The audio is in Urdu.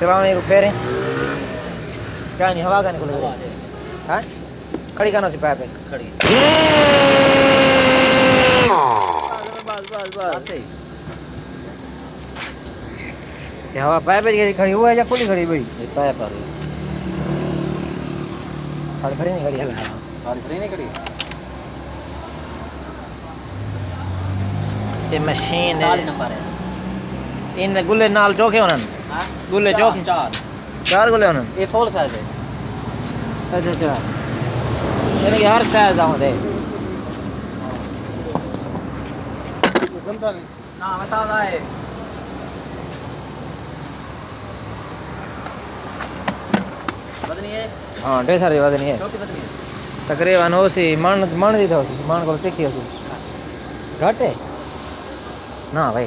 السلام علیکم پیریں کیا نہیں ہوا کا نہیں کھڑی کرنا چاہیے پہ ہوا پائپ گری کھڑی ہوا یا کھلی کھڑی بھائی پائپ آ رہی کھڑی نہیں کھڑی نہیں کھڑی مشین ان گلے نال چوکے ہونا گلے چوک چار گلے ہونا یہ فول سائز ہے اچھا اچھا یعنی ہر سائز آؤں دے ہاں ڈے سر بدنی ہے تقریباً ہو سی من من دی تھا من کو ٹکی ہو سی گھٹے نا بھائی